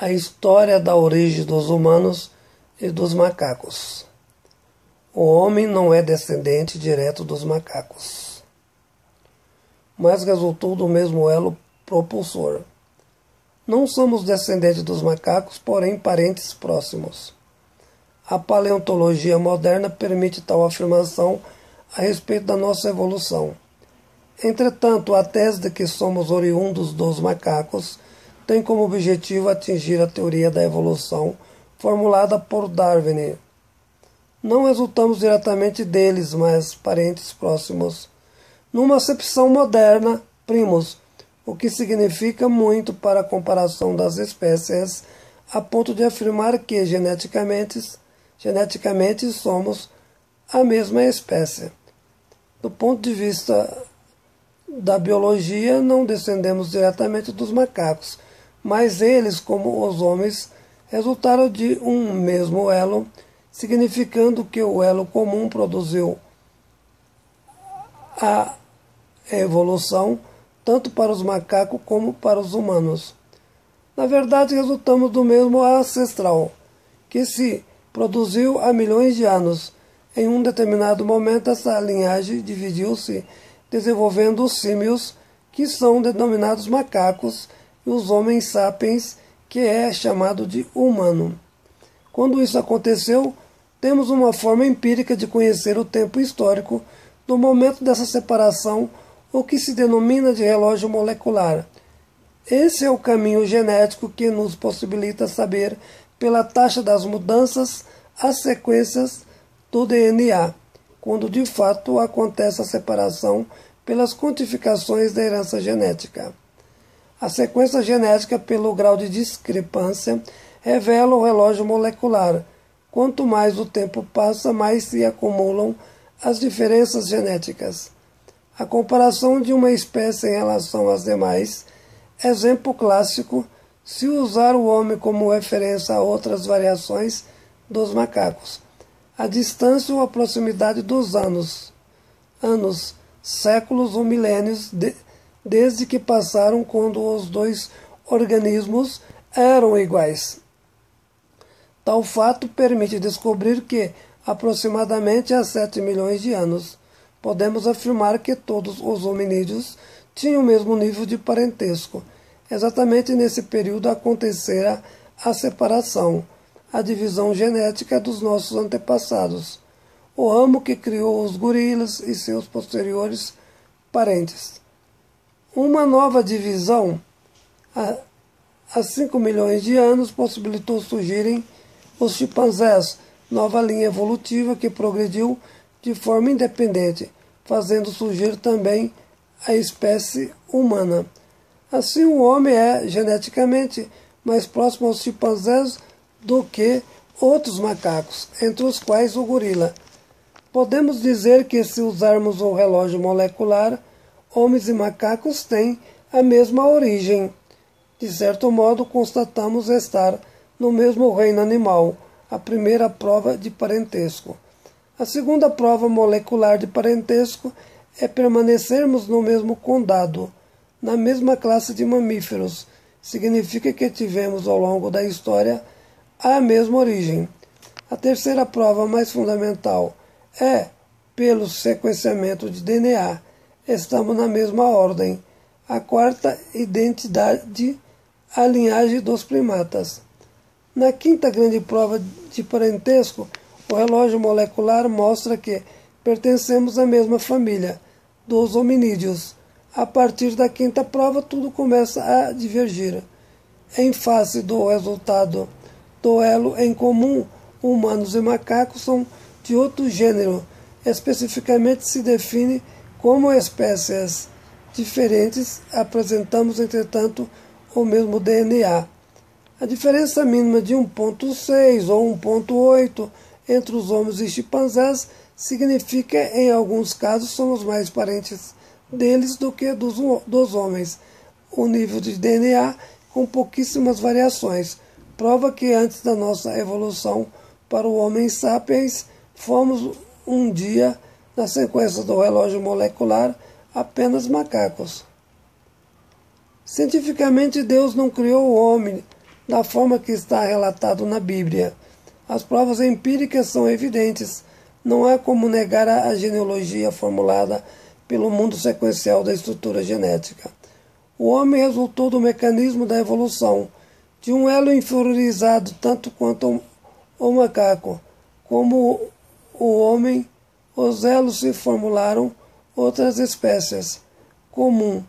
A história da origem dos humanos e dos macacos. O homem não é descendente direto dos macacos, mas resultou do mesmo elo propulsor. Não somos descendentes dos macacos, porém parentes próximos. A paleontologia moderna permite tal afirmação a respeito da nossa evolução. Entretanto, a tese de que somos oriundos dos macacos tem como objetivo atingir a teoria da evolução formulada por Darwin. Não resultamos diretamente deles, mas parentes próximos. Numa acepção moderna, primos, o que significa muito para a comparação das espécies, a ponto de afirmar que geneticamente, geneticamente somos a mesma espécie. Do ponto de vista da biologia, não descendemos diretamente dos macacos, mas eles, como os homens, resultaram de um mesmo elo, significando que o elo comum produziu a evolução tanto para os macacos como para os humanos. Na verdade, resultamos do mesmo ancestral, que se produziu há milhões de anos. Em um determinado momento, essa linhagem dividiu-se, desenvolvendo os símios, que são denominados macacos, os homens sapiens, que é chamado de humano. Quando isso aconteceu, temos uma forma empírica de conhecer o tempo histórico do momento dessa separação, o que se denomina de relógio molecular. Esse é o caminho genético que nos possibilita saber, pela taxa das mudanças, as sequências do DNA, quando de fato acontece a separação pelas quantificações da herança genética. A sequência genética, pelo grau de discrepância, revela o relógio molecular. Quanto mais o tempo passa, mais se acumulam as diferenças genéticas. A comparação de uma espécie em relação às demais, exemplo clássico, se usar o homem como referência a outras variações dos macacos. A distância ou a proximidade dos anos, anos, séculos ou milênios de, desde que passaram quando os dois organismos eram iguais. Tal fato permite descobrir que, aproximadamente há 7 milhões de anos, podemos afirmar que todos os hominídeos tinham o mesmo nível de parentesco. Exatamente nesse período acontecera a separação, a divisão genética dos nossos antepassados, o ramo que criou os gorilas e seus posteriores parentes. Uma nova divisão, há 5 milhões de anos, possibilitou surgirem os chimpanzés, nova linha evolutiva que progrediu de forma independente, fazendo surgir também a espécie humana. Assim, o homem é geneticamente mais próximo aos chimpanzés do que outros macacos, entre os quais o gorila. Podemos dizer que, se usarmos o relógio molecular, homens e macacos têm a mesma origem. De certo modo, constatamos estar no mesmo reino animal, a primeira prova de parentesco. A segunda prova molecular de parentesco é permanecermos no mesmo condado, na mesma classe de mamíferos. Significa que tivemos ao longo da história a mesma origem. A terceira prova mais fundamental é pelo sequenciamento de DNA estamos na mesma ordem. A quarta, identidade, a linhagem dos primatas. Na quinta grande prova de parentesco, o relógio molecular mostra que pertencemos à mesma família, dos hominídeos. A partir da quinta prova, tudo começa a divergir. Em face do resultado do elo em comum, humanos e macacos são de outro gênero. Especificamente se define como espécies diferentes, apresentamos, entretanto, o mesmo DNA. A diferença mínima de 1,6 ou 1,8 entre os homens e chimpanzés significa, em alguns casos, somos mais parentes deles do que dos, dos homens. O nível de DNA com pouquíssimas variações prova que antes da nossa evolução para o homem sapiens, fomos um dia na sequência do relógio molecular, apenas macacos. Cientificamente, Deus não criou o homem da forma que está relatado na Bíblia. As provas empíricas são evidentes. Não há como negar a genealogia formulada pelo mundo sequencial da estrutura genética. O homem resultou do mecanismo da evolução, de um elo inferiorizado tanto quanto o macaco, como o homem, os elos se formularam outras espécies, comum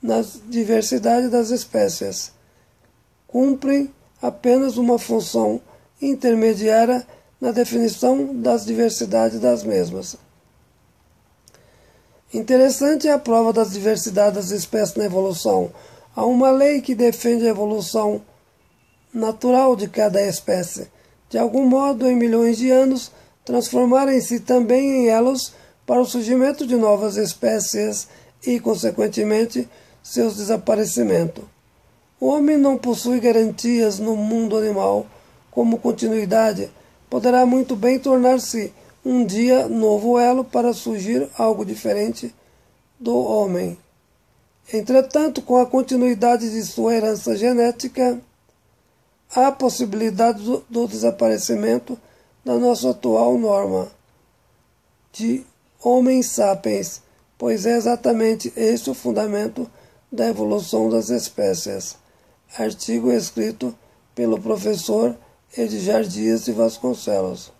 na diversidade das espécies. Cumprem apenas uma função intermediária na definição das diversidades das mesmas. Interessante é a prova das diversidades das espécies na evolução. Há uma lei que defende a evolução natural de cada espécie. De algum modo, em milhões de anos, transformarem-se também em elos para o surgimento de novas espécies e, consequentemente, seu desaparecimento. O homem não possui garantias no mundo animal como continuidade, poderá muito bem tornar-se um dia novo elo para surgir algo diferente do homem. Entretanto, com a continuidade de sua herança genética, há possibilidade do, do desaparecimento da nossa atual norma de homens sapiens, pois é exatamente este o fundamento da evolução das espécies. Artigo escrito pelo professor Edgar Dias de Vasconcelos.